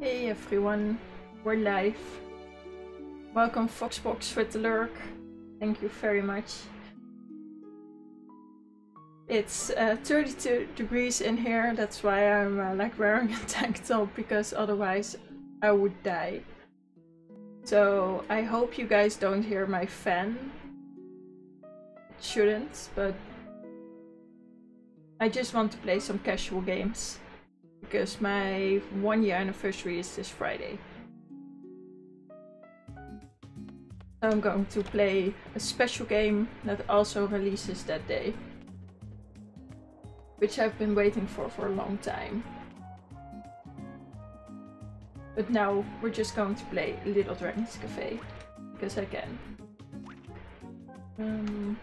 Hey everyone, we're live. Welcome Foxbox with the lurk. Thank you very much. It's uh, 32 degrees in here, that's why I'm uh, like wearing a tank top because otherwise I would die. So I hope you guys don't hear my fan. It shouldn't, but I just want to play some casual games because my one year anniversary is this Friday. I'm going to play a special game that also releases that day. Which I've been waiting for for a long time. But now we're just going to play Little Dragons Cafe. Because I can. Um,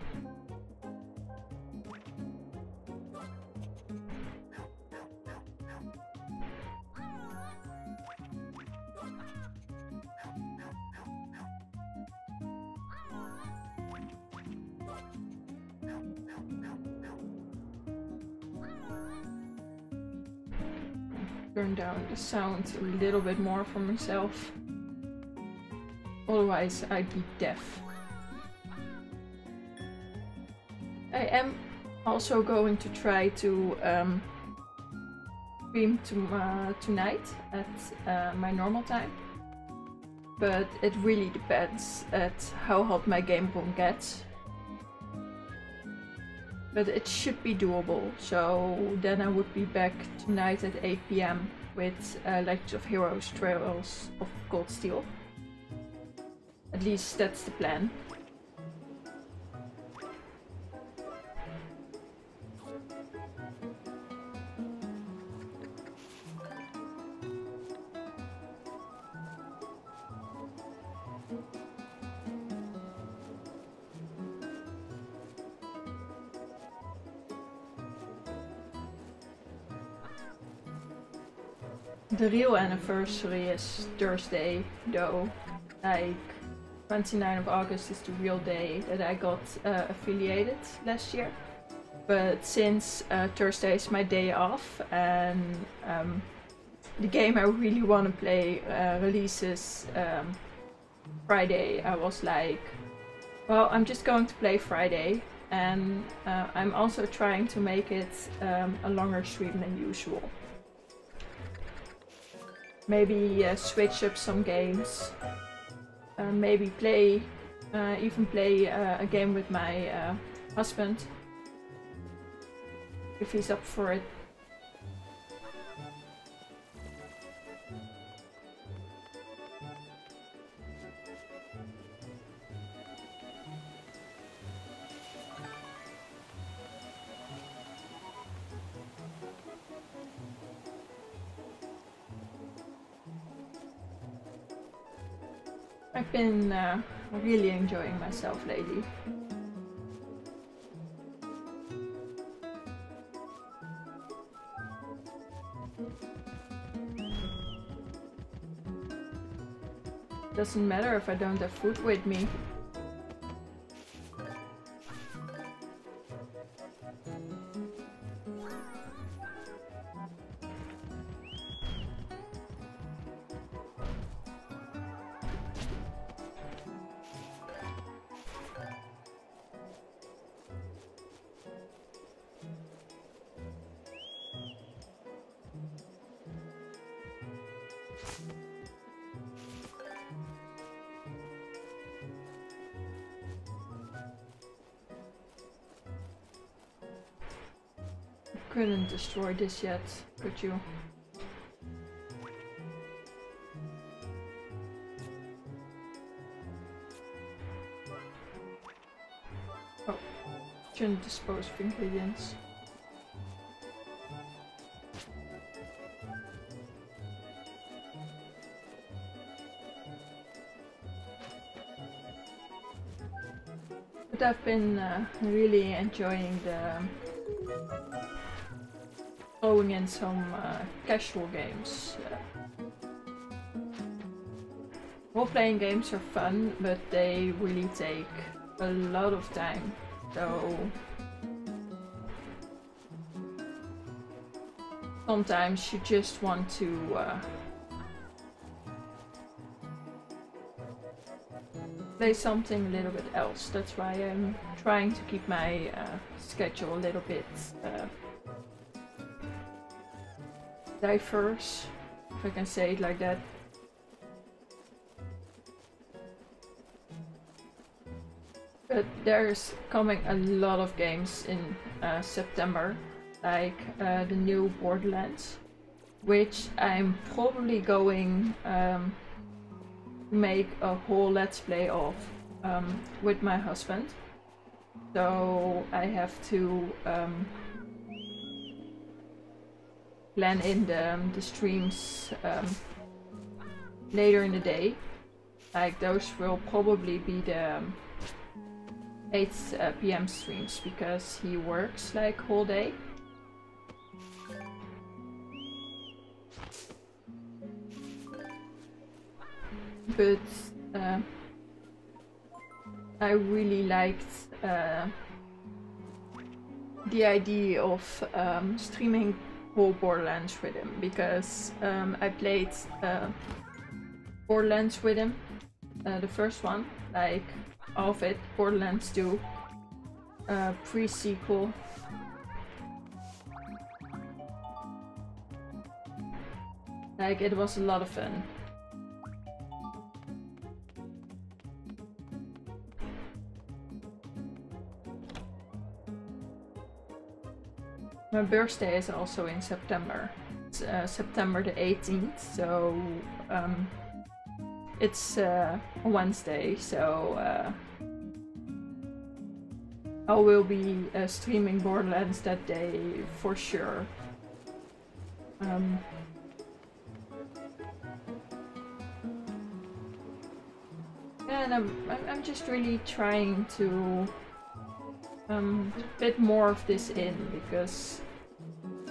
turn down the sound a little bit more for myself. Otherwise I'd be deaf. I am also going to try to um, stream to, uh, tonight at uh, my normal time. But it really depends at how hot my game room gets. But it should be doable, so then I would be back tonight at 8 pm with uh, Legends of Heroes Trails of Cold Steel. At least that's the plan. The real anniversary is Thursday, though. Like, 29th of August is the real day that I got uh, affiliated last year. But since uh, Thursday is my day off and um, the game I really want to play uh, releases um, Friday, I was like, well, I'm just going to play Friday. And uh, I'm also trying to make it um, a longer stream than usual. Maybe uh, switch up some games. Uh, maybe play, uh, even play uh, a game with my uh, husband. If he's up for it. Been uh, really enjoying myself lately. Doesn't matter if I don't have food with me. Destroy this yet, could you? Oh, shouldn't dispose of ingredients. I've been uh, really enjoying the throwing in some uh, casual games. Role-playing games are fun, but they really take a lot of time, so... Sometimes you just want to... Uh, play something a little bit else, that's why I'm trying to keep my uh, schedule a little bit uh, diverse, if I can say it like that. But there's coming a lot of games in uh, September, like uh, the new Borderlands, which I'm probably going um, make a whole let's play of um, with my husband. So I have to um, plan in the, um, the streams um, later in the day. Like those will probably be the um, 8 uh, p.m. streams because he works like whole day. But uh, I really liked uh, the idea of um, streaming whole Borderlands with him because um, I played uh, Borderlands with him, uh, the first one, like of it, Borderlands 2, uh, pre-sequel. Like, it was a lot of fun. My birthday is also in September. It's uh, September the 18th, so um, it's uh, Wednesday, so uh, I will be uh, streaming Borderlands that day for sure. Um, and I'm, I'm just really trying to um, fit more of this in because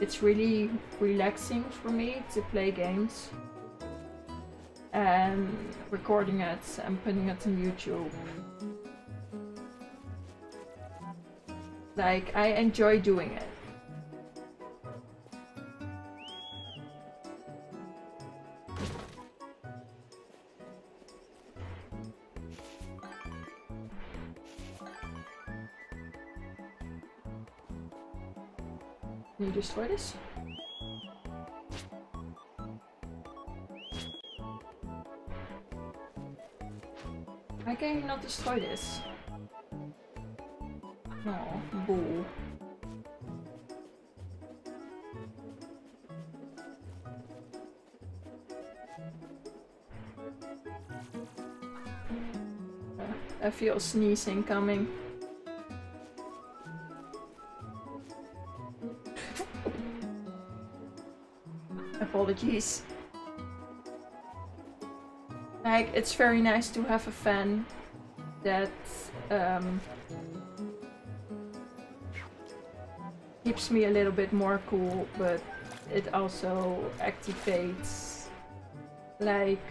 it's really relaxing for me to play games and recording it and putting it on YouTube. Like, I enjoy doing it. Can you destroy this? Why can you not destroy this? No, boo. I feel sneezing coming. Apologies. Like, it's very nice to have a fan that um, keeps me a little bit more cool, but it also activates like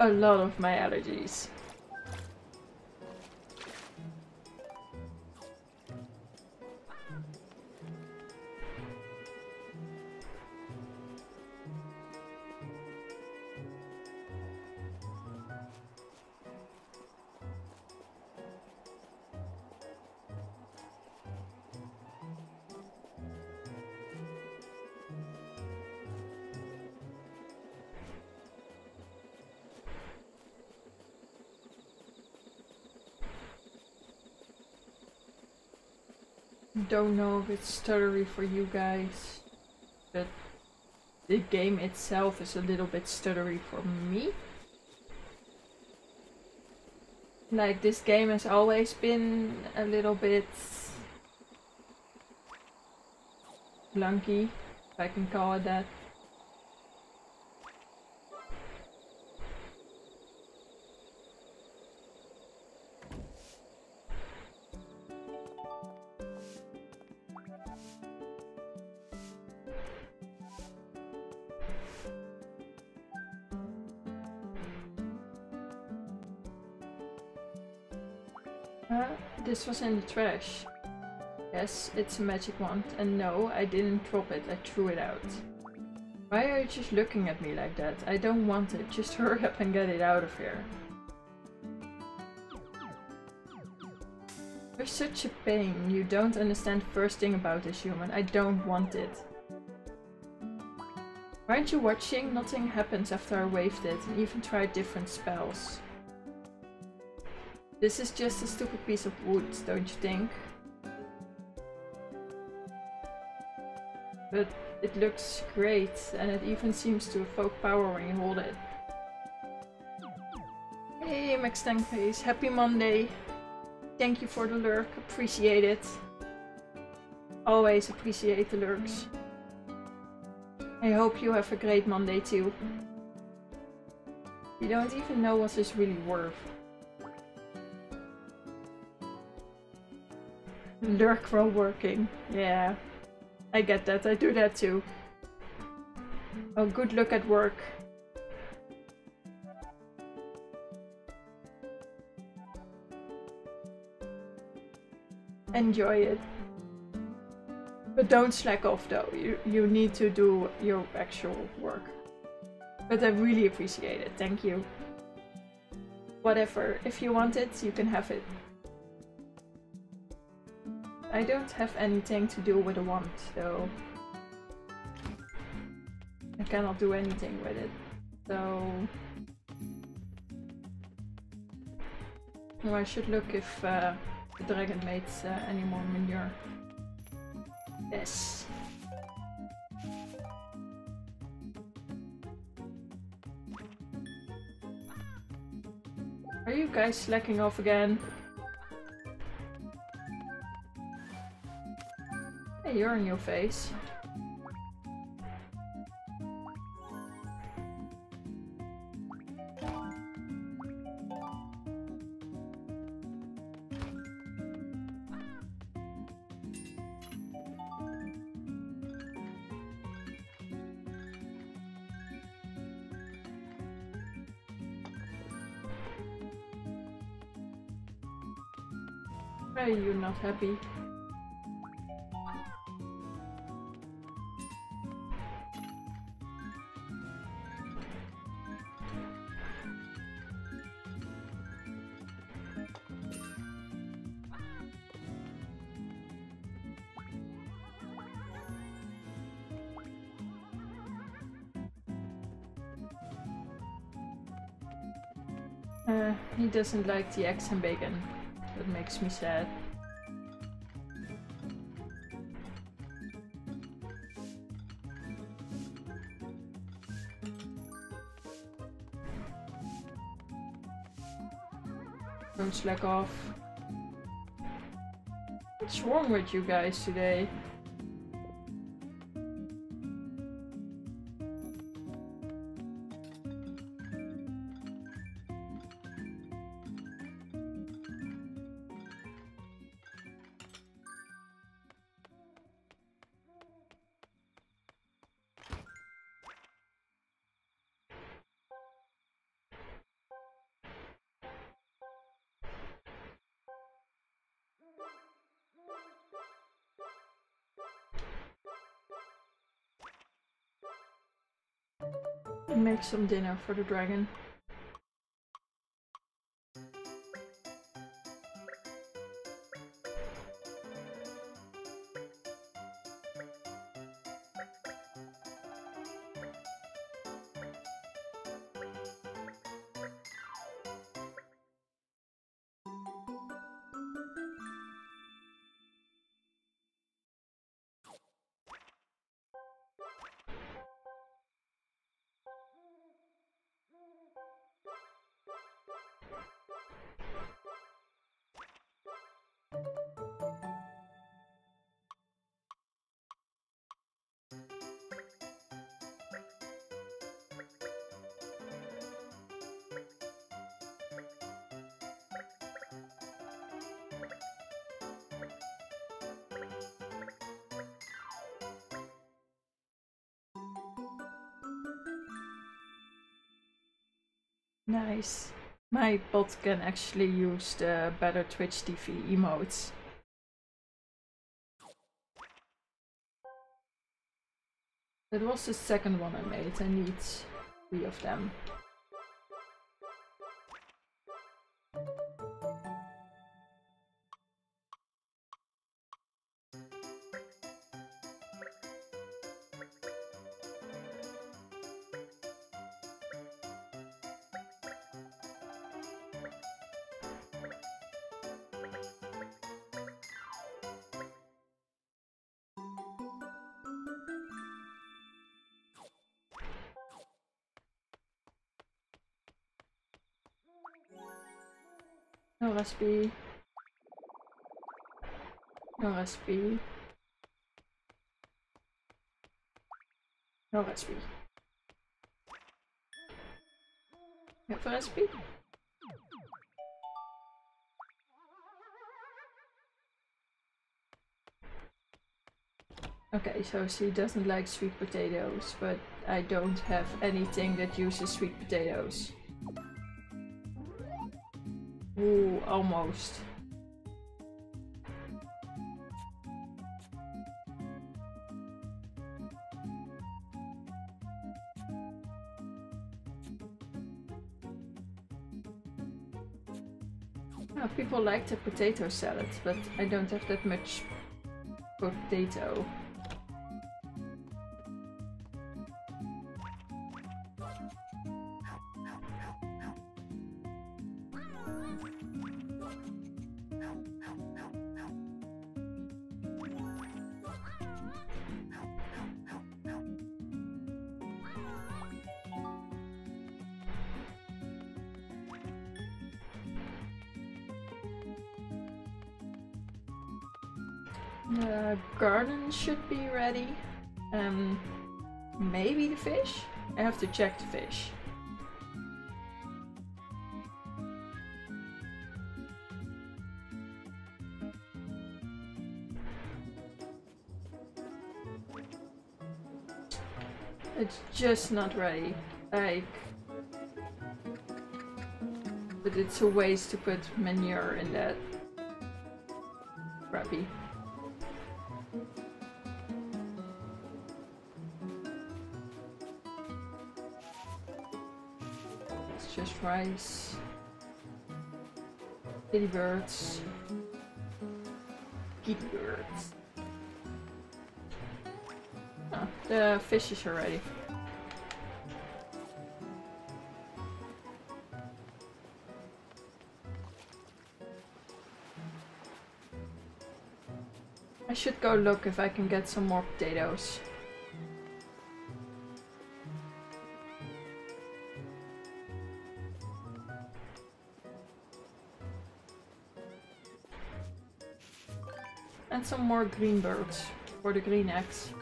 a lot of my allergies. Don't know if it's stuttery for you guys, but the game itself is a little bit stuttery for me. Like, this game has always been a little bit clunky, if I can call it that. This was in the trash. Yes, it's a magic wand. And no, I didn't drop it. I threw it out. Why are you just looking at me like that? I don't want it. Just hurry up and get it out of here. You're such a pain. You don't understand the first thing about this human. I don't want it. Aren't you watching? Nothing happens after I waved it and even tried different spells. This is just a stupid piece of wood, don't you think? But it looks great and it even seems to evoke power when you hold it. Hey Max Tankface, happy Monday! Thank you for the lurk, appreciate it. Always appreciate the lurks. I hope you have a great Monday too. You don't even know what this really worth. Lurk while working. Yeah. I get that, I do that too. Oh, good look at work. Enjoy it. But don't slack off though, you, you need to do your actual work. But I really appreciate it, thank you. Whatever, if you want it, you can have it. I don't have anything to do with a wand, so... I cannot do anything with it. So... I should look if uh, the dragon made uh, any more manure. Yes. Are you guys slacking off again? Hey, you're in your face. Why are you not happy? Uh, he doesn't like the eggs and bacon. That makes me sad. Don't slack off. What's wrong with you guys today? Some dinner for the dragon. Nice. My bot can actually use the uh, better Twitch TV emotes. That was the second one I made. I need three of them. No recipe. No recipe. Okay, so she doesn't like sweet potatoes, but I don't have anything that uses sweet potatoes. Ooh, almost. Oh, people like the potato salad, but I don't have that much potato. The fish. It's just not ready. Like... But it's a waste to put manure in that. Just. Kitty birds. Kitty birds. Oh, the fishes are ready. I should go look if I can get some more potatoes. Some more green birds for the green eggs.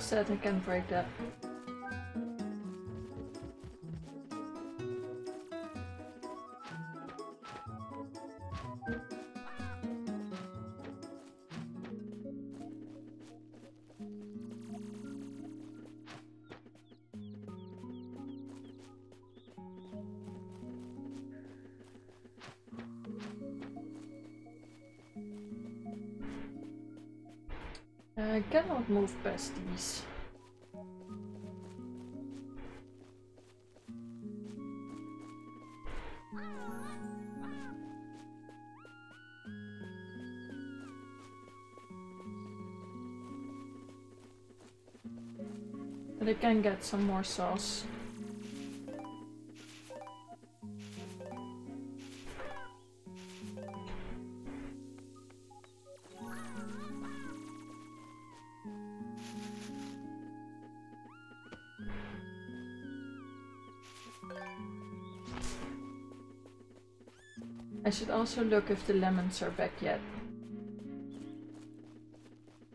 Sad I can't break that. Move past I can get some more sauce. Should also look if the lemons are back yet.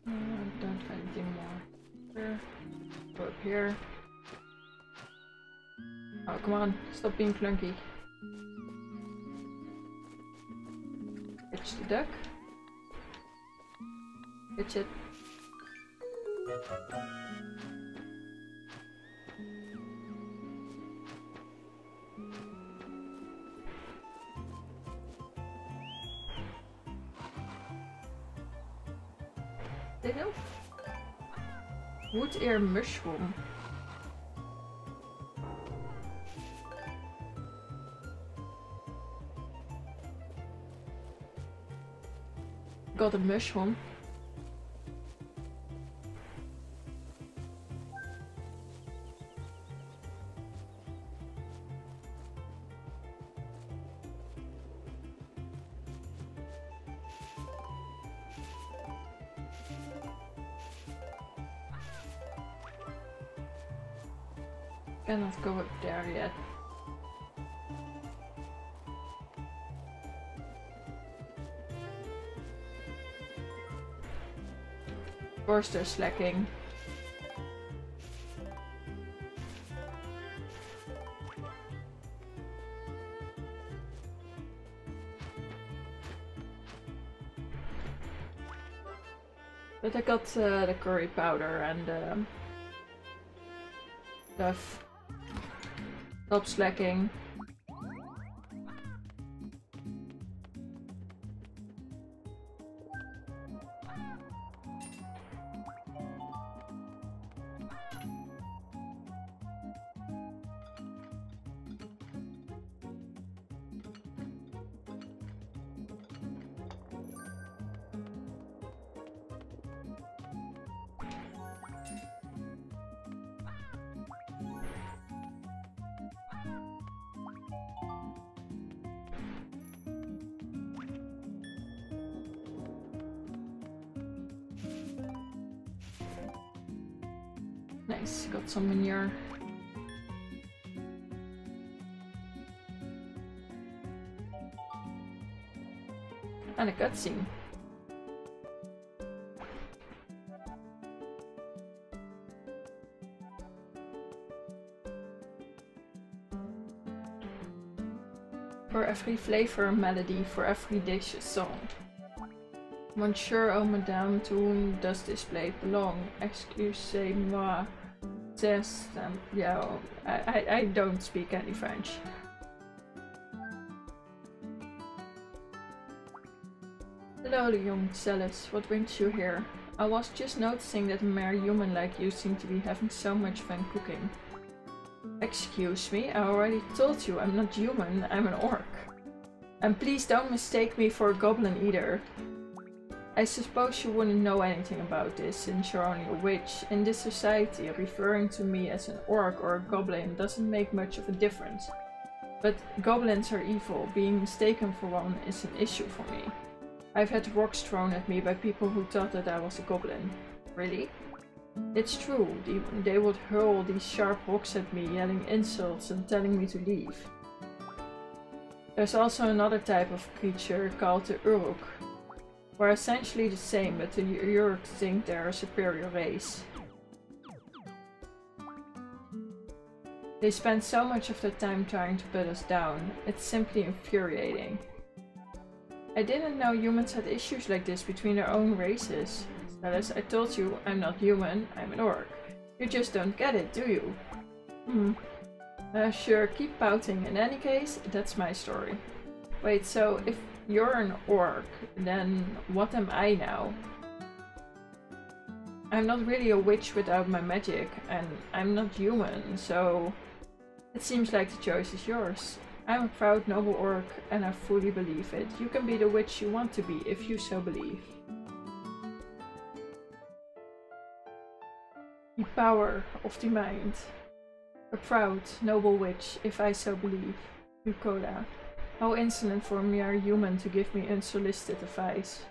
Uh, don't find anything more. Here. Go up here. Oh, come on. Stop being clunky. Catch the duck. Catch it. Still? Wood ear mushroom. Got a mushroom. Course they're slacking. But I got uh, the curry powder and um, stuff. Stop slacking. Every flavor, melody, for every dish, song. Monsieur or madame, to whom does this plate belong? Excusez-moi. Says, um, yeah, I, I, I don't speak any French. Hello, young Celis. What brings you here? I was just noticing that a mere human like you seem to be having so much fun cooking. Excuse me, I already told you I'm not human, I'm an orc. And please don't mistake me for a goblin either. I suppose you wouldn't know anything about this since you're only a witch. In this society, referring to me as an orc or a goblin doesn't make much of a difference. But goblins are evil. Being mistaken for one is an issue for me. I've had rocks thrown at me by people who thought that I was a goblin. Really? It's true. They would hurl these sharp rocks at me, yelling insults and telling me to leave. There's also another type of creature called the Uruk, we're essentially the same, but the Uruk think they're a superior race. They spend so much of their time trying to put us down. It's simply infuriating. I didn't know humans had issues like this between their own races. As I told you, I'm not human, I'm an orc. You just don't get it, do you? Hmm. Uh, sure, keep pouting. In any case, that's my story. Wait, so if you're an orc, then what am I now? I'm not really a witch without my magic, and I'm not human, so it seems like the choice is yours. I'm a proud noble orc, and I fully believe it. You can be the witch you want to be, if you so believe. The power of the mind. A proud, noble witch, if I so believe. Ukoda. How insolent for a mere human to give me unsolicited advice.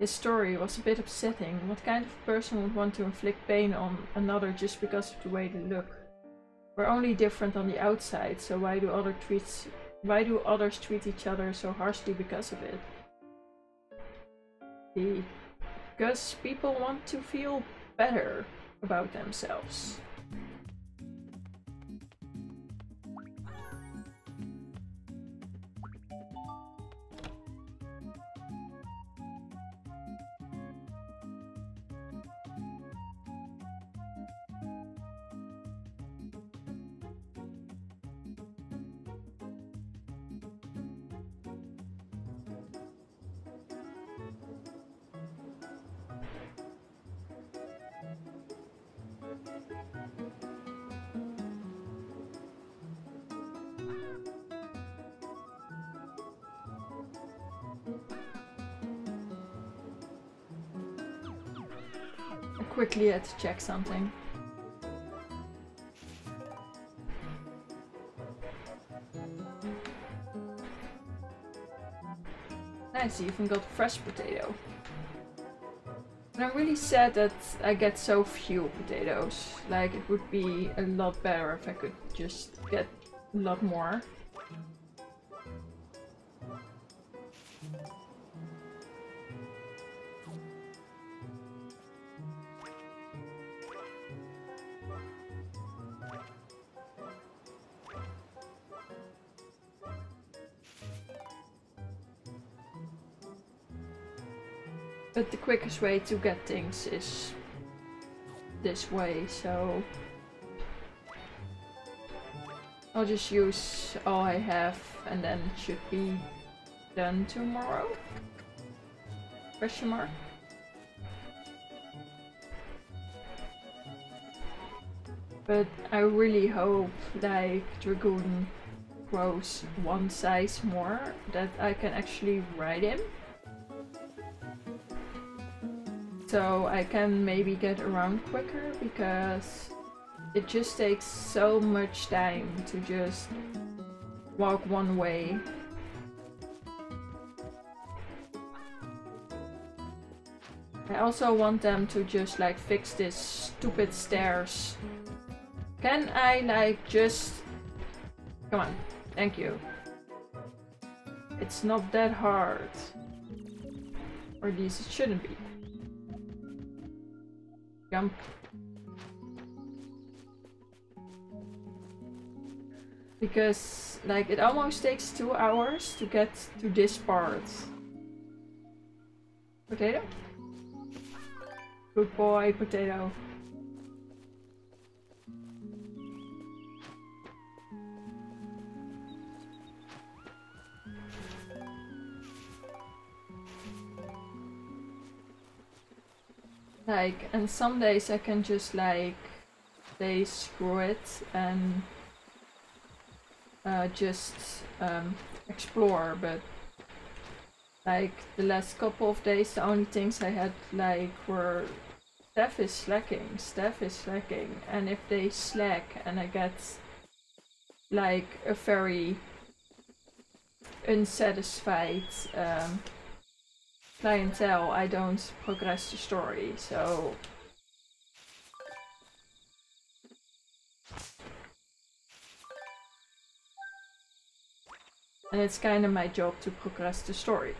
His story was a bit upsetting. What kind of person would want to inflict pain on another just because of the way they look? We're only different on the outside, so why do other treats why do others treat each other so harshly because of it? Because people want to feel better about themselves. Quickly had to check something. Nice, you even got fresh potato. And I'm really sad that I get so few potatoes. Like, it would be a lot better if I could just get a lot more. Quickest way to get things is this way, so... I'll just use all I have and then it should be done tomorrow? Question mark? But I really hope like Dragoon grows one size more that I can actually ride him. So I can maybe get around quicker because it just takes so much time to just walk one way. I also want them to just like fix this stupid stairs. Can I like just... Come on, thank you. It's not that hard. Or at least it shouldn't be. Jump. Because, like, it almost takes two hours to get to this part. Potato? Good boy, potato. Like, and some days I can just like, they screw it and uh, just um, explore, but like the last couple of days the only things I had like were staff is slacking, staff is slacking, and if they slack and I get like a very unsatisfied um, clientele, I don't progress the story, so... And it's kind of my job to progress the story.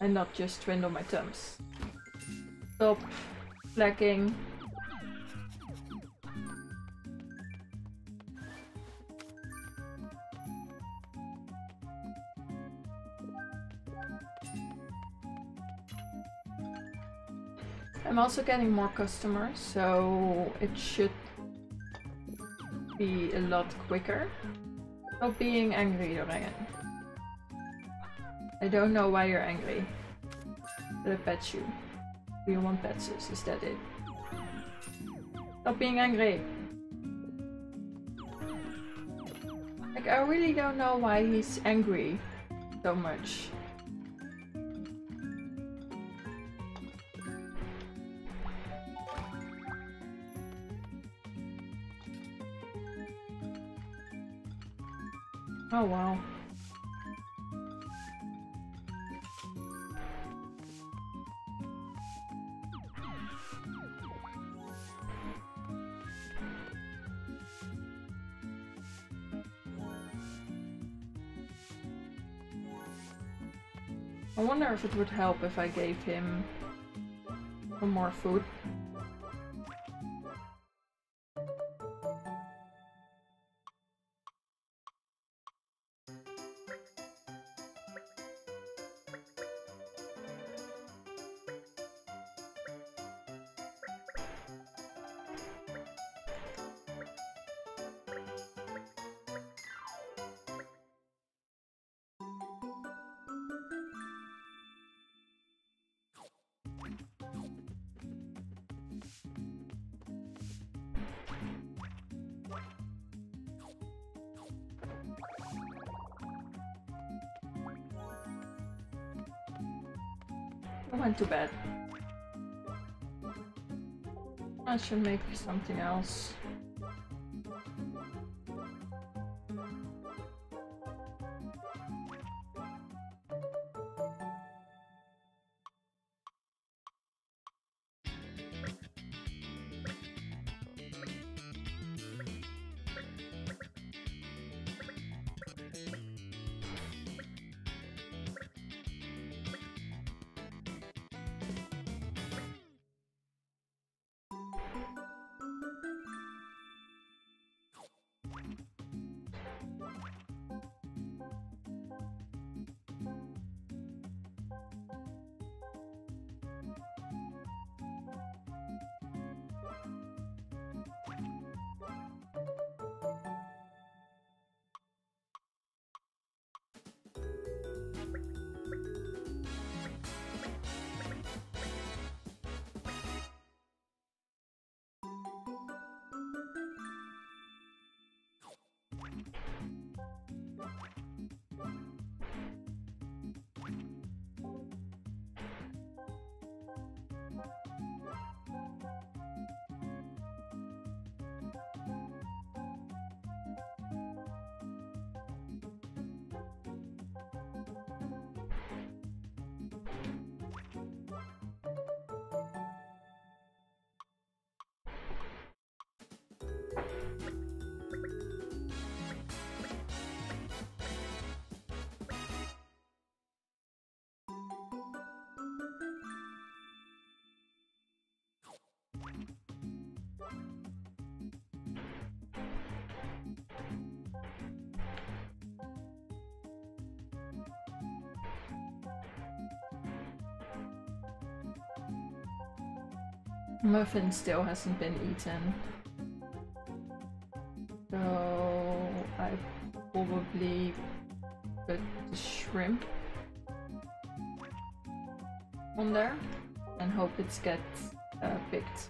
And not just twiddle my thumbs. Stop flagging I'm also getting more customers, so it should be a lot quicker. Stop being angry, Dorian. I don't know why you're angry. Did I pet you? Do you want pets? Is that it? Stop being angry! Like, I really don't know why he's angry so much. Oh wow. I wonder if it would help if I gave him some more food. I went to bed. I should make something else. Muffin still hasn't been eaten. So I probably put the shrimp on there and hope it gets uh, picked.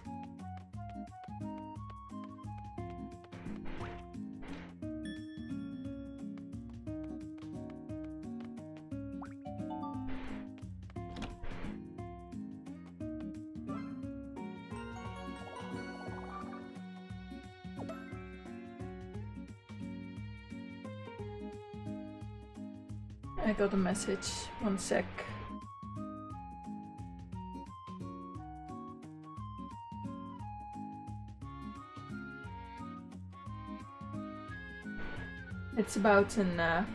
Got a message. One sec. It's about an uh,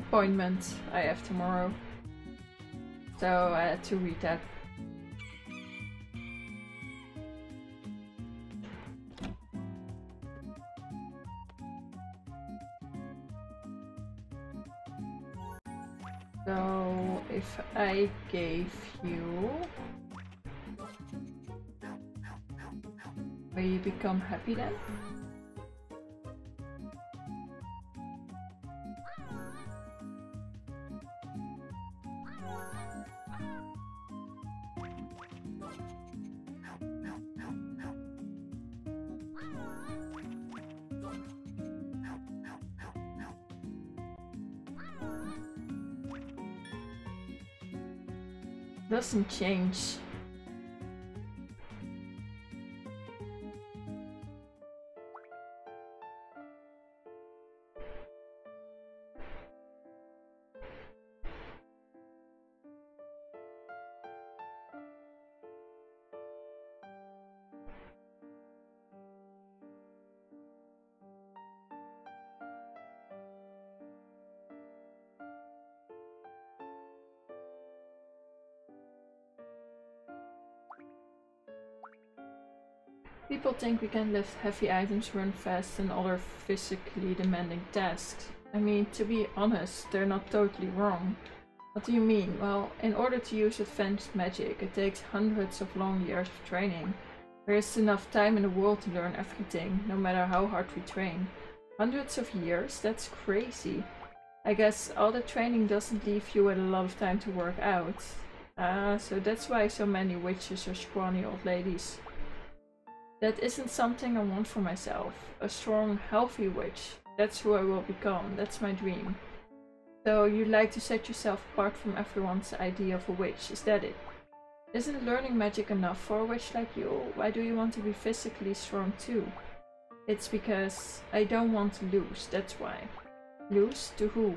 appointment I have tomorrow. So I had to read that. Gave you... Will you become happy then? Doesn't People think we can lift heavy items, run fast and other physically demanding tasks. I mean, to be honest, they're not totally wrong. What do you mean? Well, in order to use advanced magic, it takes hundreds of long years of training. There is enough time in the world to learn everything, no matter how hard we train. Hundreds of years? That's crazy. I guess all the training doesn't leave you with a lot of time to work out. Ah, uh, so that's why so many witches are scrawny old ladies. That isn't something I want for myself. A strong, healthy witch. That's who I will become. That's my dream. So you like to set yourself apart from everyone's idea of a witch, is that it? Isn't learning magic enough for a witch like you? Why do you want to be physically strong too? It's because I don't want to lose, that's why. Lose? To who?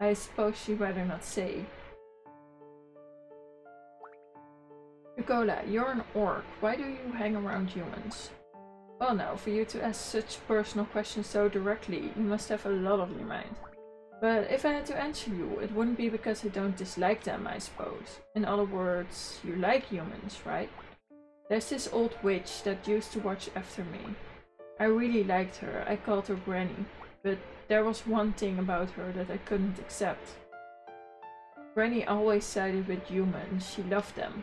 I suppose she'd rather not say. Nicola, you're an orc. Why do you hang around humans? Well now, for you to ask such personal questions so directly, you must have a lot on your mind. But if I had to answer you, it wouldn't be because I don't dislike them, I suppose. In other words, you like humans, right? There's this old witch that used to watch after me. I really liked her, I called her Granny. But there was one thing about her that I couldn't accept. Granny always sided with humans, she loved them.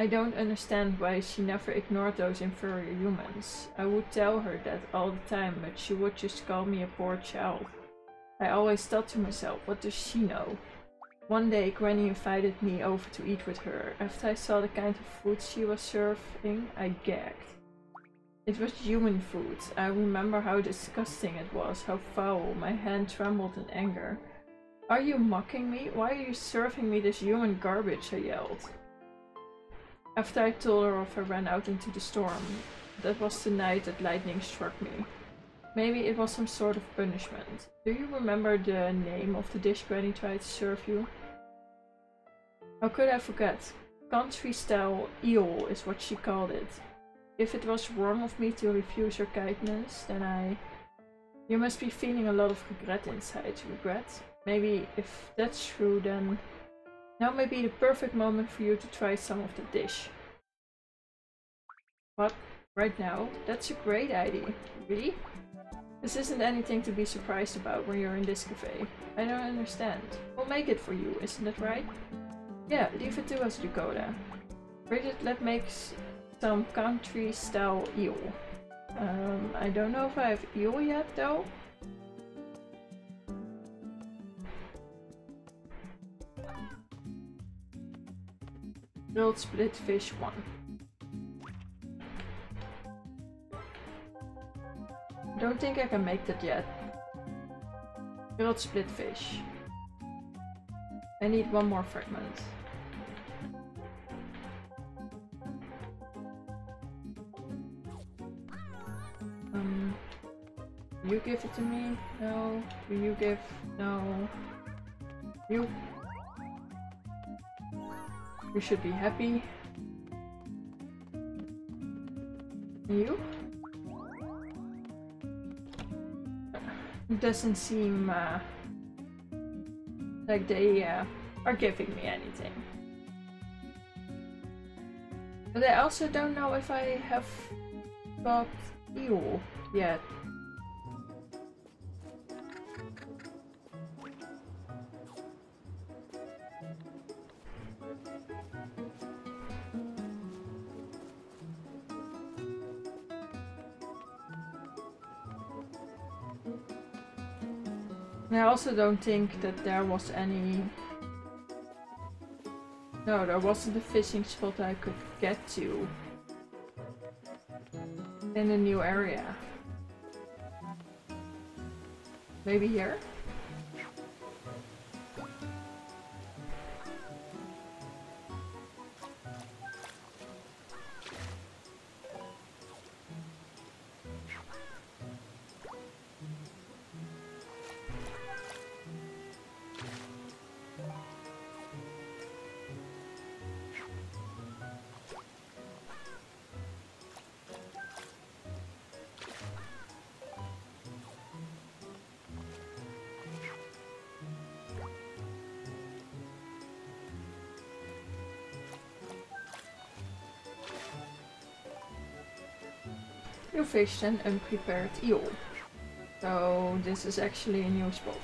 I don't understand why she never ignored those inferior humans. I would tell her that all the time, but she would just call me a poor child. I always thought to myself, what does she know? One day Granny invited me over to eat with her. After I saw the kind of food she was serving, I gagged. It was human food. I remember how disgusting it was, how foul. My hand trembled in anger. Are you mocking me? Why are you serving me this human garbage? I yelled. After I told her off, I ran out into the storm. That was the night that lightning struck me. Maybe it was some sort of punishment. Do you remember the name of the dish Granny tried to serve you? How could I forget? Country style eel is what she called it. If it was wrong of me to refuse your kindness, then I... You must be feeling a lot of regret inside. Regret? Maybe if that's true, then now may be the perfect moment for you to try some of the dish. What? Right now? That's a great idea. Really? This isn't anything to be surprised about when you're in this cafe. I don't understand. We'll make it for you, isn't it right? Yeah, leave it to us, Dakota. Bridget, let's make some country-style eel. Um, I don't know if I have eel yet, though. Grilled split fish 1. Don't think I can make that yet. Grilled split fish. I need one more fragment. Um, you give it to me? No. Do you give? No. You we should be happy. You? It doesn't seem uh, like they uh, are giving me anything. But I also don't know if I have got eel yet. Also don't think that there was any... No, there wasn't a fishing spot I could get to in a new area. Maybe here? Fished an unprepared eel. So this is actually a new spot.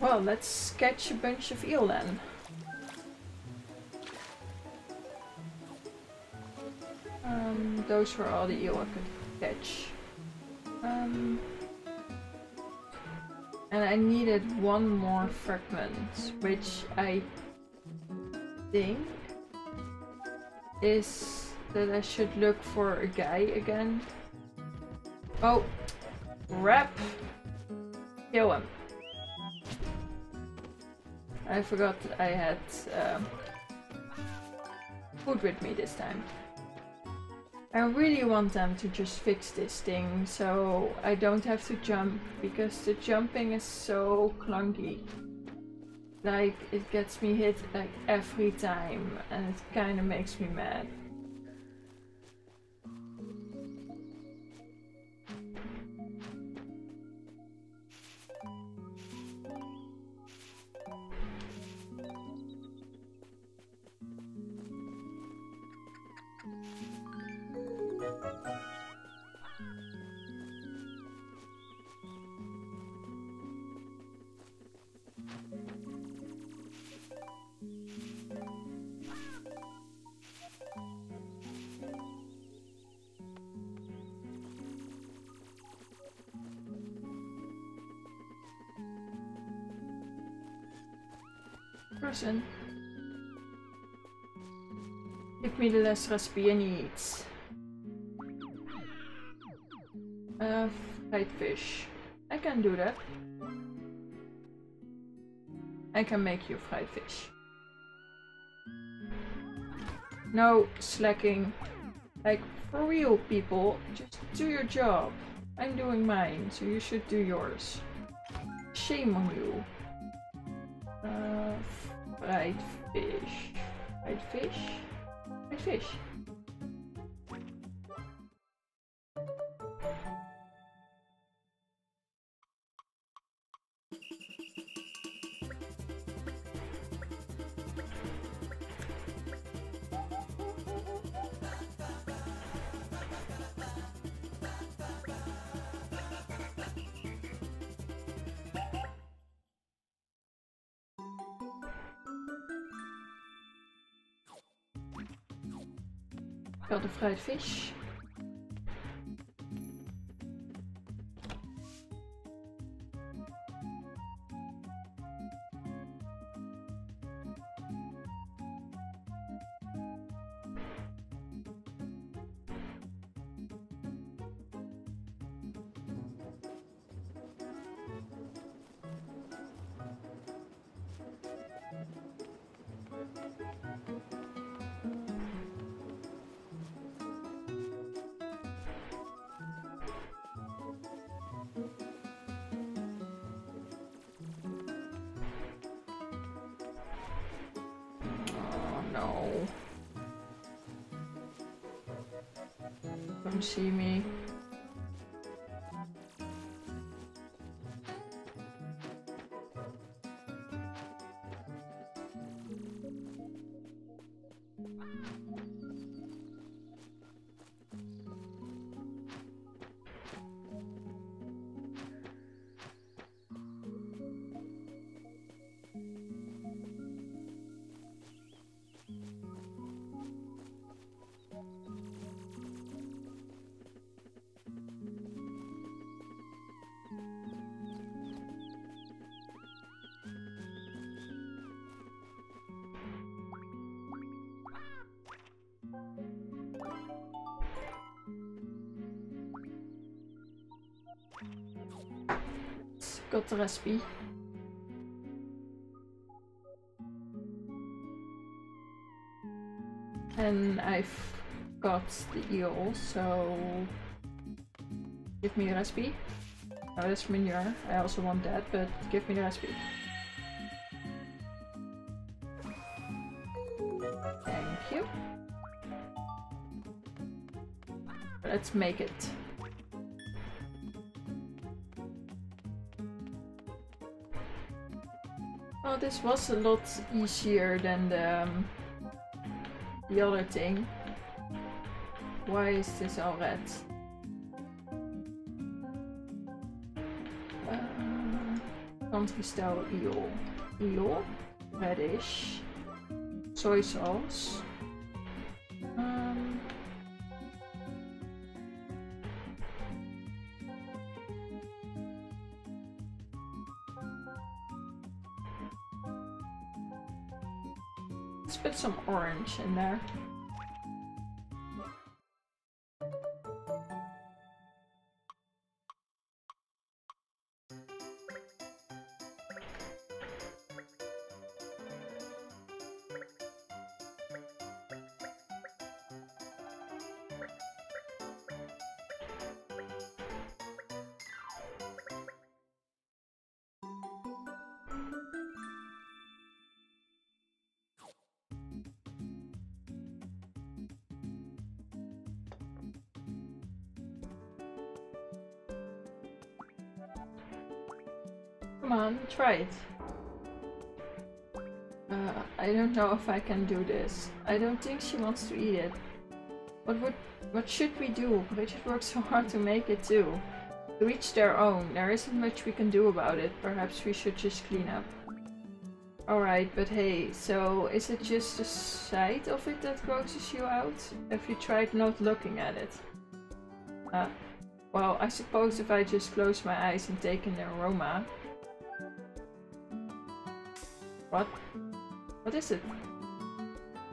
Well, let's catch a bunch of eel then. Um, those were all the eel I could catch. Um, and I needed one more fragment, which I think is that I should look for a guy again. Oh, rap. Kill him. I forgot I had um, food with me this time. I really want them to just fix this thing so I don't have to jump because the jumping is so clunky. Like it gets me hit like every time and it kind of makes me mad. Person. Give me the last recipe I need. Uh, fried fish. I can do that. I can make you fried fish. No slacking. Like, for real, people, just do your job. I'm doing mine, so you should do yours. Shame on you. Uh, fried fish. Fried fish? Fried fish. Fried fish. Oh Got the recipe. And I've got the eel, so give me a recipe. Oh, that's manure. I also want that, but give me the recipe. Thank you. Let's make it. This was a lot easier than the, um, the other thing. Why is this all red? Uh, country style eel. Eel. Radish. Soy sauce. Let's put some orange in there. It. Uh, I don't know if I can do this. I don't think she wants to eat it. What would what should we do? Bridget worked so hard to make it too. To their own. There isn't much we can do about it. Perhaps we should just clean up. Alright, but hey, so is it just the sight of it that grosses you out? Have you tried not looking at it? Uh, well, I suppose if I just close my eyes and take in the aroma. What? What is it?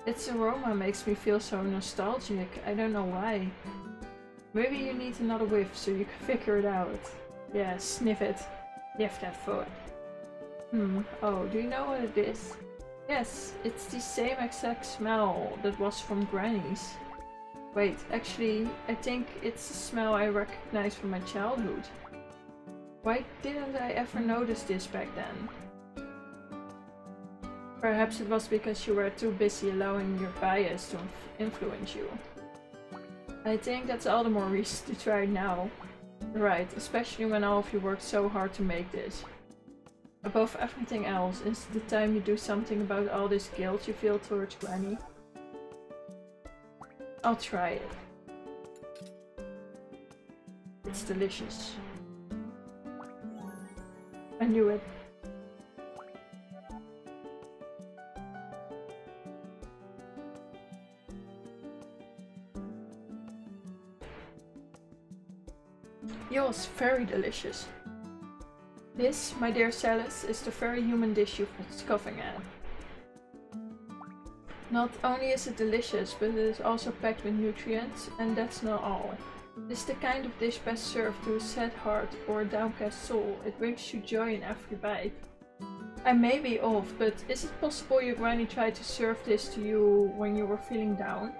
Its aroma makes me feel so nostalgic. I don't know why. Maybe you need another whiff so you can figure it out. Yeah, sniff it. Sniff that foot. Hmm, oh, do you know what it is? Yes, it's the same exact smell that was from Granny's. Wait, actually, I think it's the smell I recognize from my childhood. Why didn't I ever notice this back then? Perhaps it was because you were too busy allowing your bias to influence you. I think that's all the more reason to try now. Right, especially when all of you worked so hard to make this. Above everything else, is the time you do something about all this guilt you feel towards Granny. I'll try it. It's delicious. I knew it. Yours, very delicious. This, my dear Celes, is the very human dish you've been scoffing at. Not only is it delicious, but it is also packed with nutrients, and that's not all. Is the kind of dish best served to a sad heart or a downcast soul. It brings you joy in every bite. I may be off, but is it possible your granny tried to serve this to you when you were feeling down?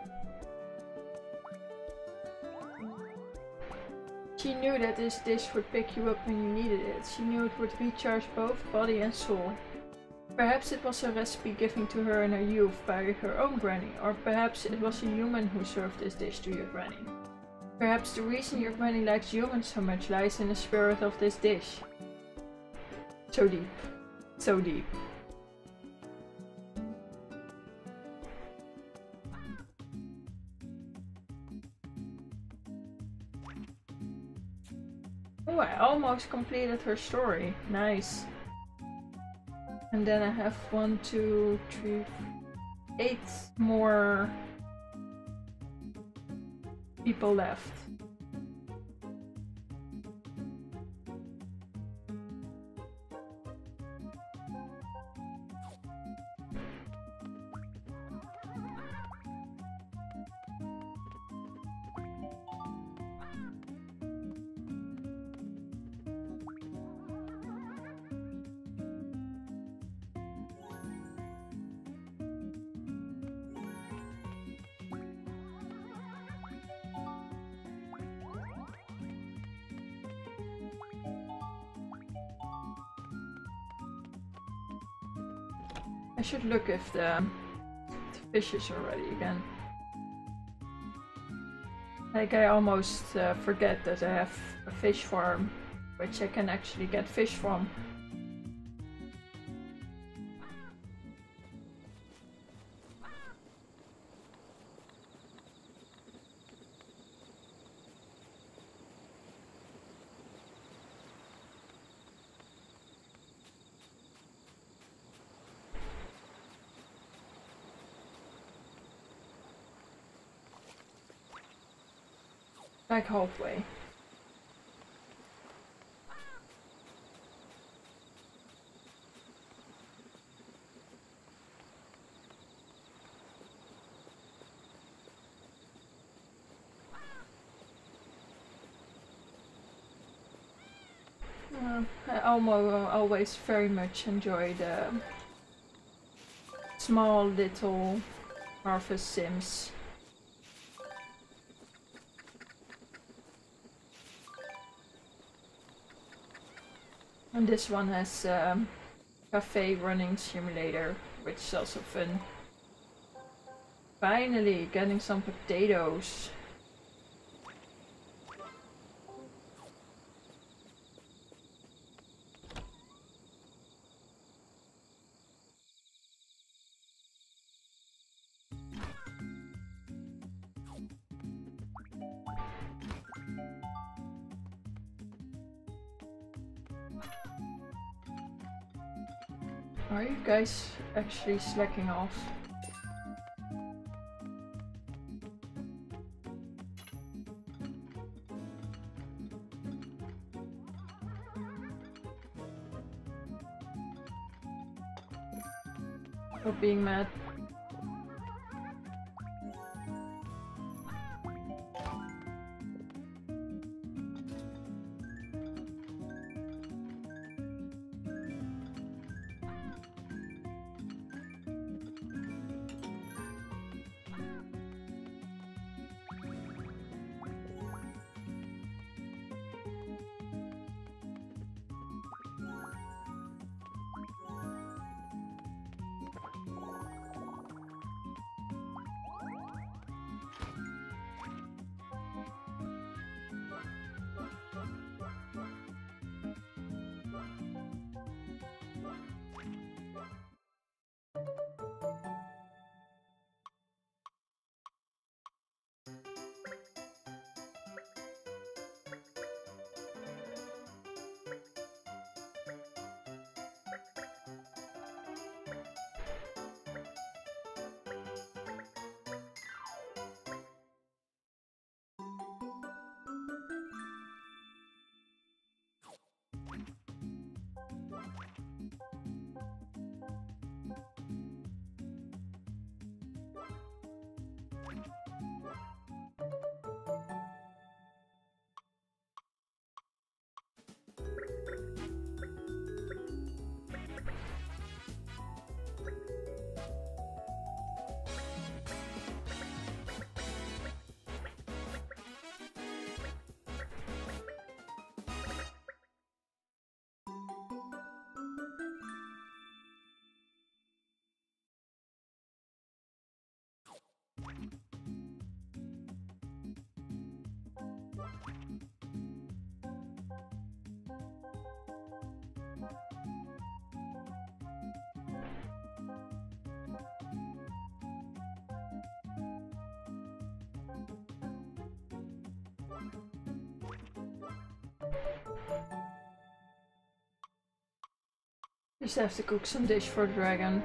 She knew that this dish would pick you up when you needed it. She knew it would recharge both body and soul. Perhaps it was a recipe given to her in her youth by her own granny, or perhaps it was a human who served this dish to your granny. Perhaps the reason your granny likes humans so much lies in the spirit of this dish. So deep. So deep. Oh, I almost completed her story. Nice. And then I have one, two, three, eight more people left. Look if the, the fish is already again. Like I almost uh, forget that I have a fish farm, which I can actually get fish from. Halfway. Uh, I always very much enjoy the small little Harvest Sims. And this one has um, cafe running simulator, which is also fun. Finally, getting some potatoes. Guys actually slacking off? Or being mad? Just have to cook some dish for the dragon.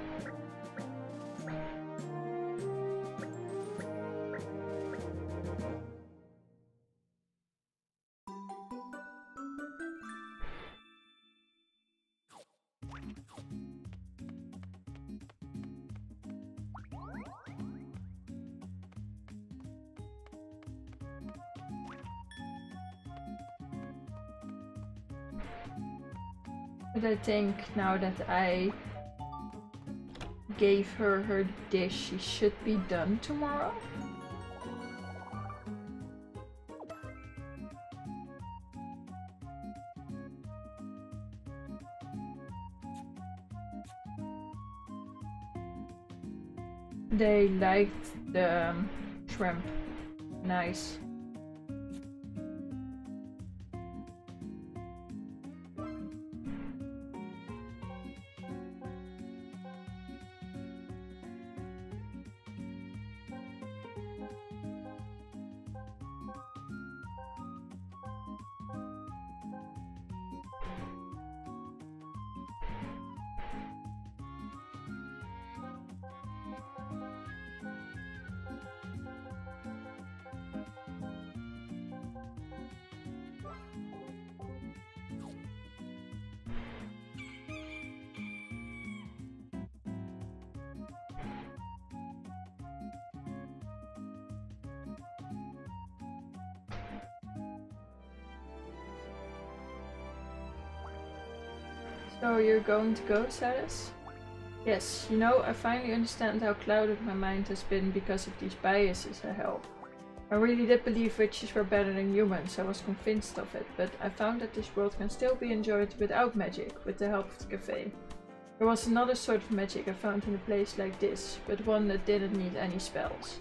Think now that I gave her her dish, she should be done tomorrow. They liked the shrimp. Nice. So you're going to go, Saris? Yes, you know, I finally understand how clouded my mind has been because of these biases I held. I really did believe witches were better than humans, I was convinced of it, but I found that this world can still be enjoyed without magic, with the help of the cafe. There was another sort of magic I found in a place like this, but one that didn't need any spells.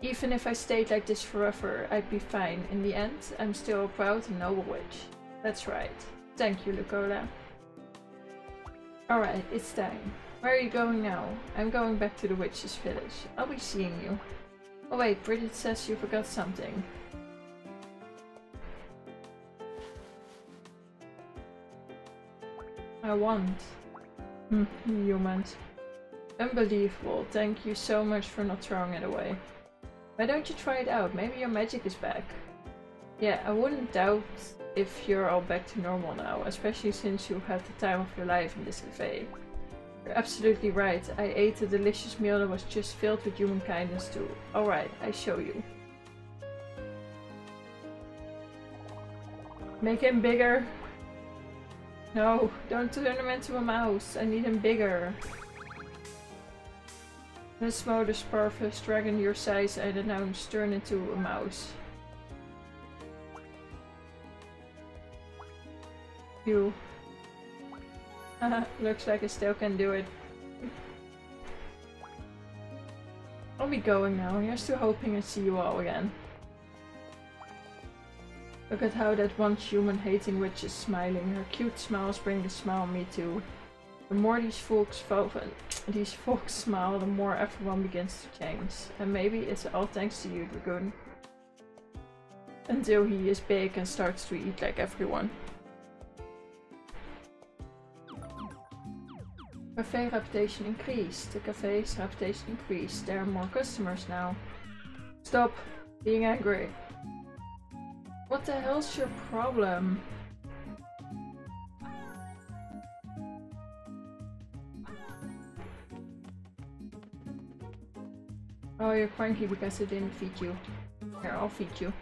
Even if I stayed like this forever, I'd be fine. In the end, I'm still a proud and noble witch. That's right. Thank you, Lucola. Alright, it's time. Where are you going now? I'm going back to the witch's village. I'll be seeing you. Oh wait, Bridget says you forgot something. I want. Hmm, humans. Unbelievable. Thank you so much for not throwing it away. Why don't you try it out? Maybe your magic is back. Yeah, I wouldn't doubt if you're all back to normal now, especially since you had the time of your life in this cafe. You're absolutely right. I ate a delicious meal that was just filled with human kindness too. Alright, I show you. Make him bigger. No, don't turn him into a mouse. I need him bigger. This mode is Sparfus, dragon your size and announce turn into a mouse. You. Looks like I still can do it. I'll be going now. I'm to hoping I see you all again. Look at how that one human-hating witch is smiling. Her cute smiles bring the smile on me too. The more these folks these folks smile, the more everyone begins to change. And maybe it's all thanks to you, Dragoon. Until he is big and starts to eat like everyone. Cafe reputation increased. The cafe's reputation increased. There are more customers now. Stop being angry. What the hell's your problem? Oh, you're cranky because I didn't feed you. Here, I'll feed you.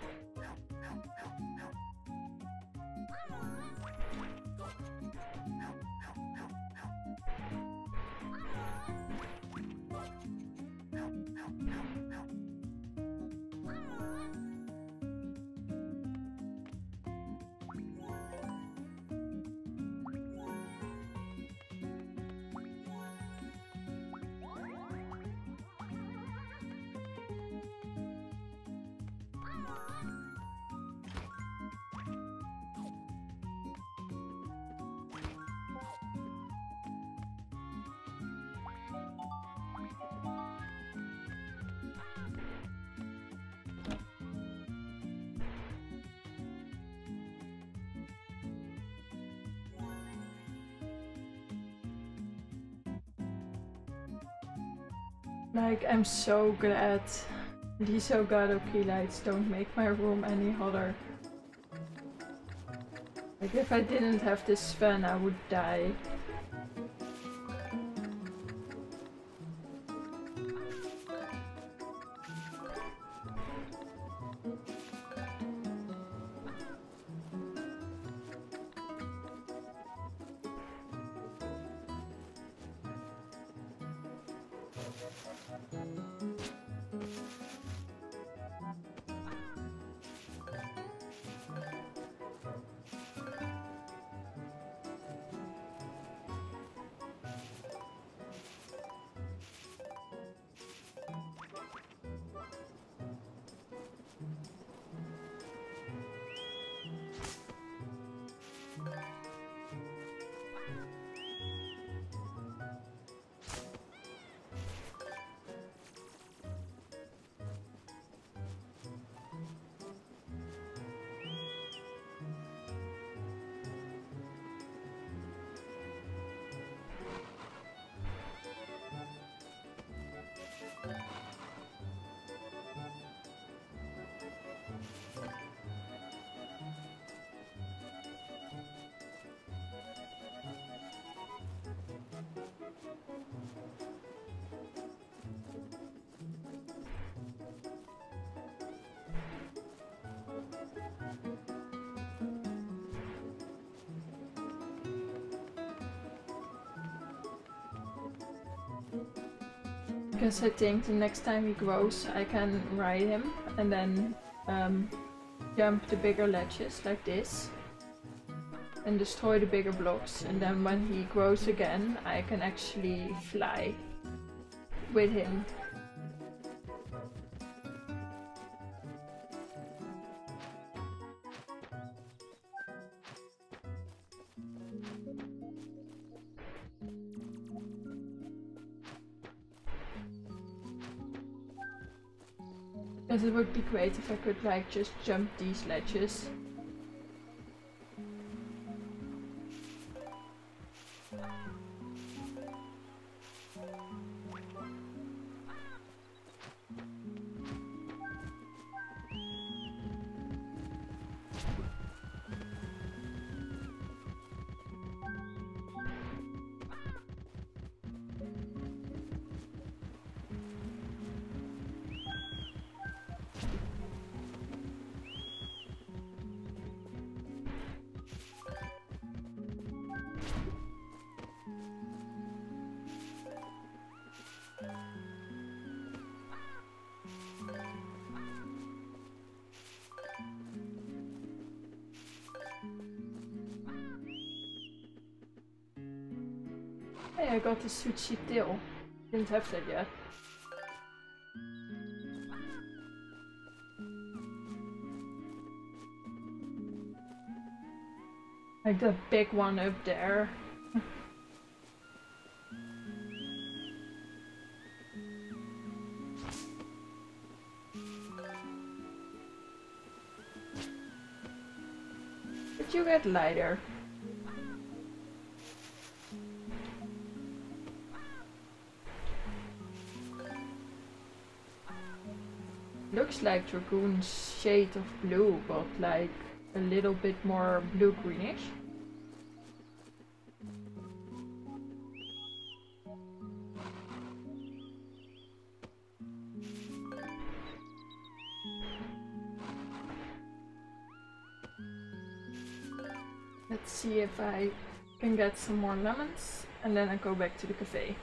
Like, I'm so glad these Elgato key lights don't make my room any hotter. Like, if I didn't have this fan, I would die. Because I think the next time he grows I can ride him and then um, jump the bigger ledges like this and destroy the bigger blocks. And then when he grows again I can actually fly with him great if I could like just jump these ledges. Sushi tail. Didn't have that yet. Like the big one up there. Did you get lighter? Like Dragoon's shade of blue, but like a little bit more blue-greenish. Let's see if I can get some more lemons and then I go back to the cafe.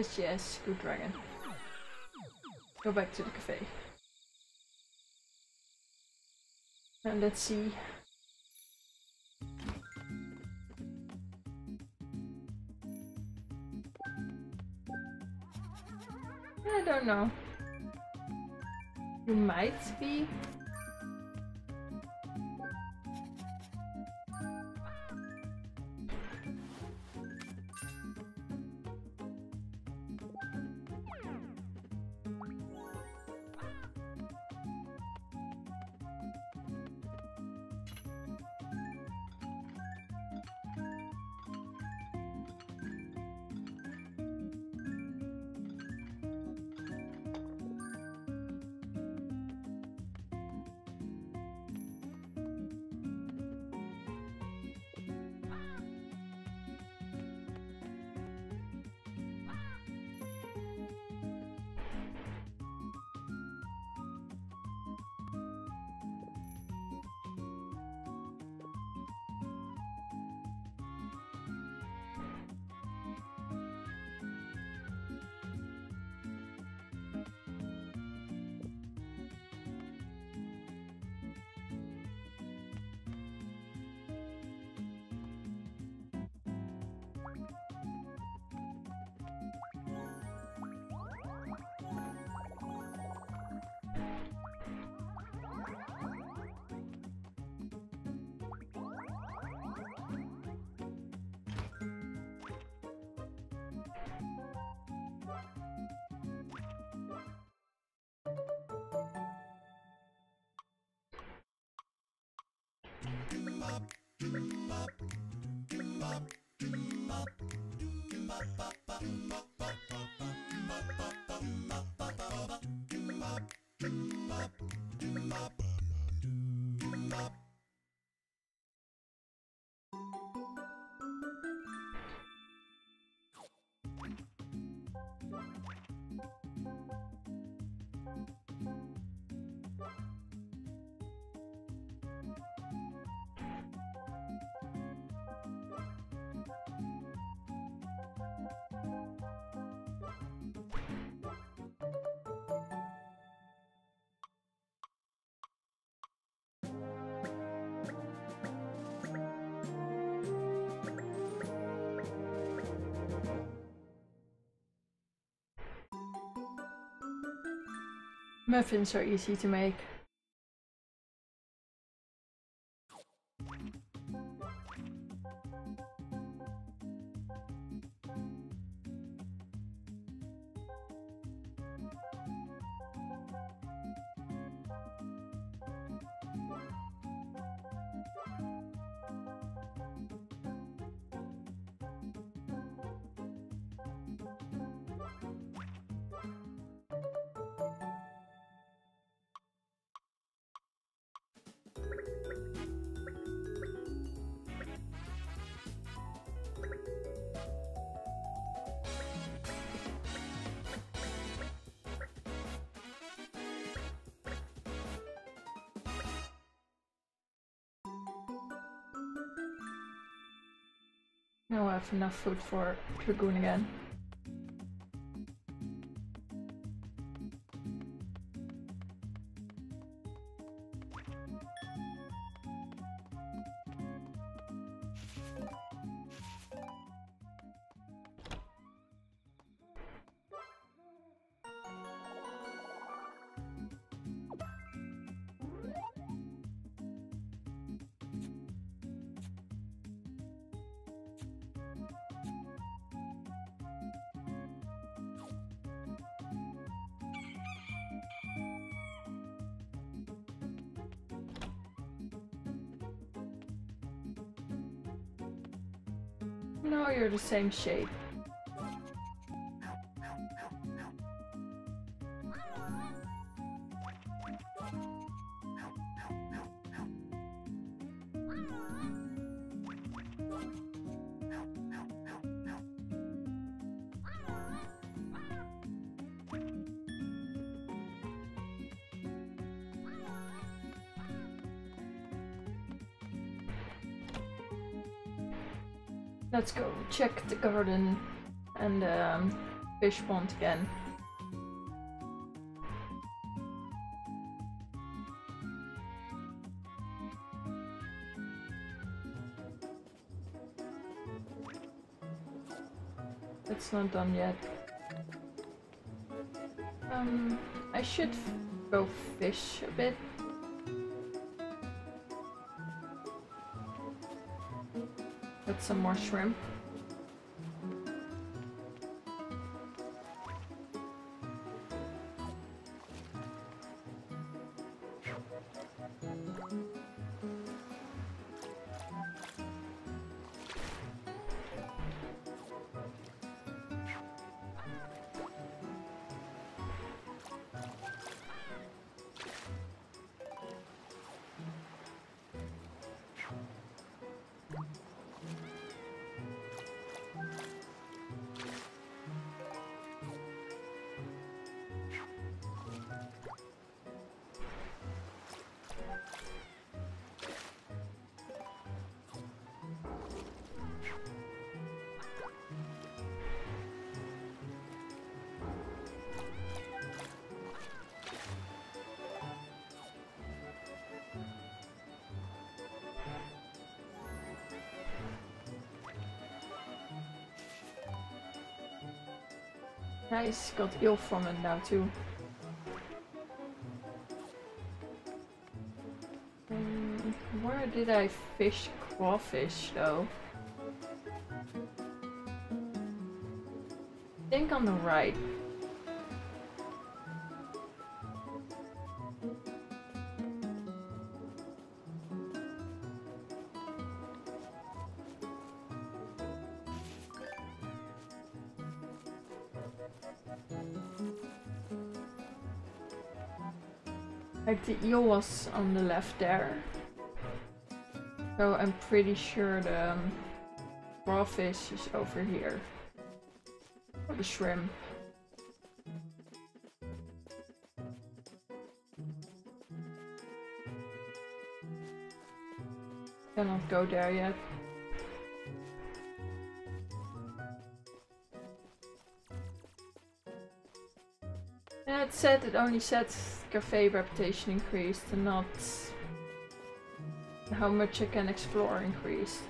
Yes, yes, good dragon. Go back to the cafe. And let's see. I don't know. You might be Bop, bop, bop. Muffins are easy to make. Enough food for Dragoon again. No, you're the same shape. Check the garden and um, fish pond again. It's not done yet. Um, I should go fish a bit. Get some more shrimp. Nice, got ill from it now too. Um, where did I fish crawfish though? I think on the right. The eel was on the left there. So I'm pretty sure the um, crawfish is over here. Or the shrimp. Cannot go there yet. Said it only said cafe reputation increased and not how much I can explore increased.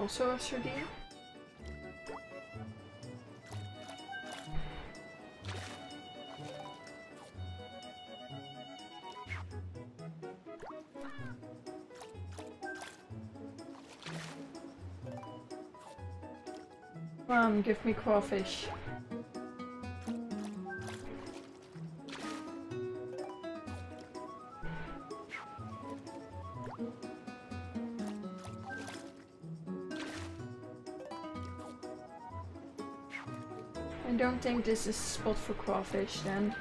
Also a sardine? On, give me crawfish. I don't think this is a spot for crawfish then.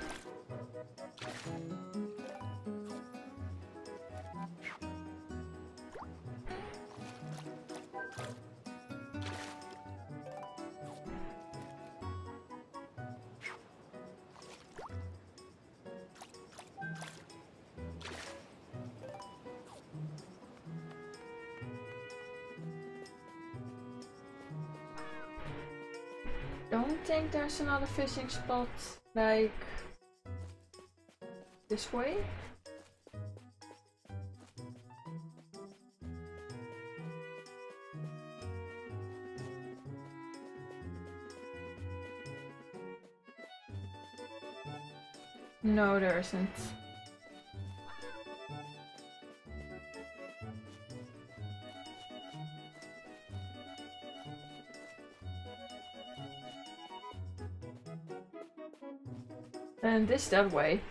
Fishing spot like this way. No, there isn't. And this that way.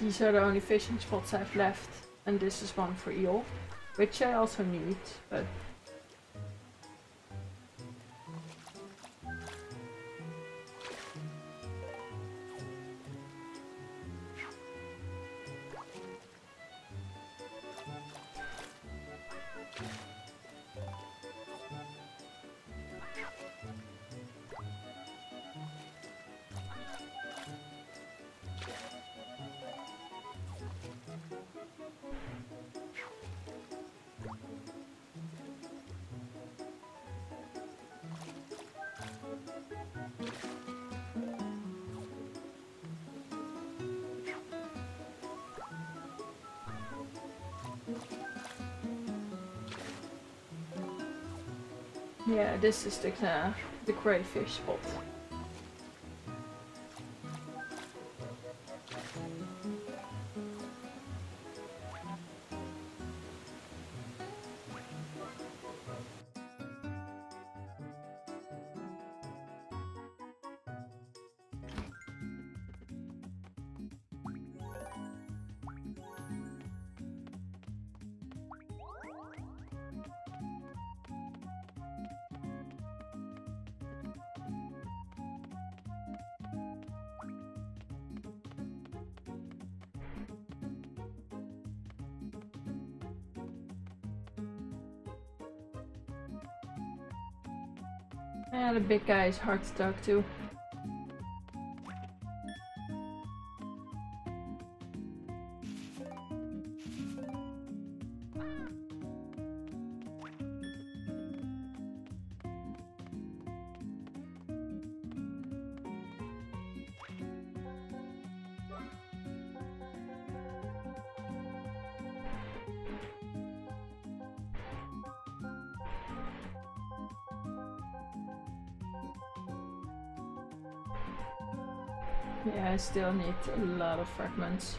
These are the only fishing spots I've left. And this is one for eel, which I also need, but Yeah, this is the uh, the crayfish spot. Yeah, the big guy is hard to talk to. Still need a lot of fragments.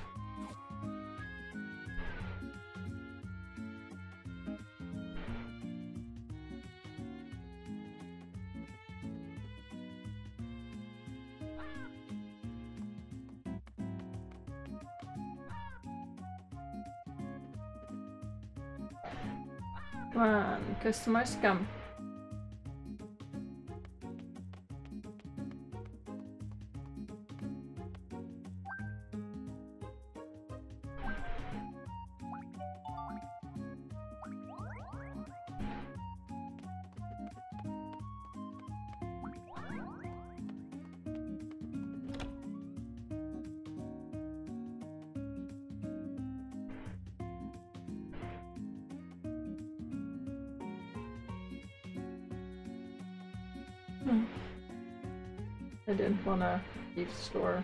Come on, customers come. Wanna leave the store.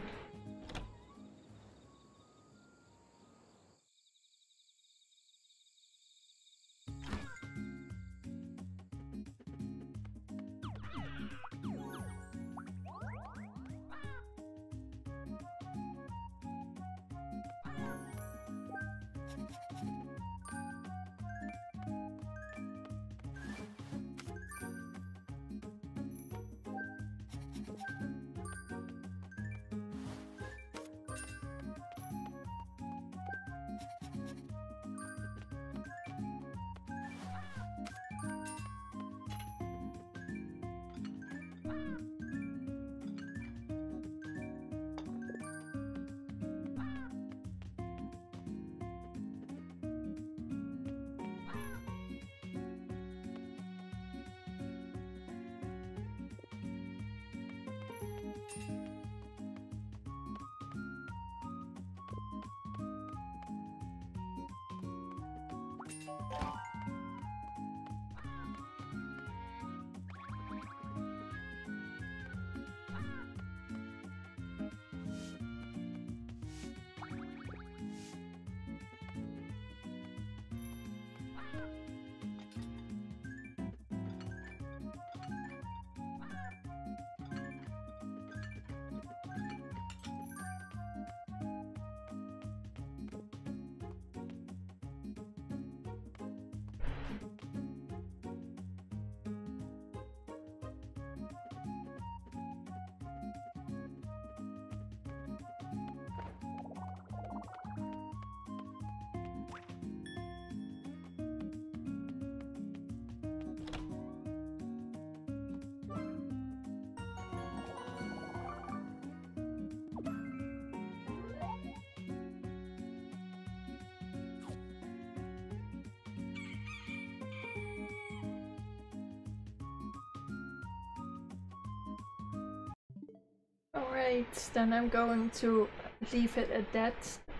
Alright, then I'm going to leave it at that.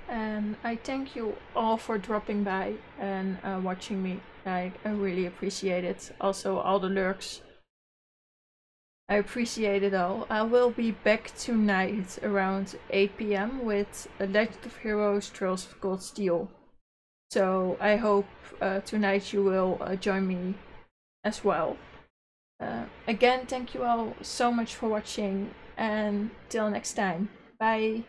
And I thank you all for dropping by and uh, watching me. I, I really appreciate it. Also, all the lurks. I appreciate it all. I will be back tonight around 8 pm with Legend of Heroes Trails of Cold Steel. So I hope uh, tonight you will uh, join me as well. Uh, again, thank you all so much for watching and till next time. Bye.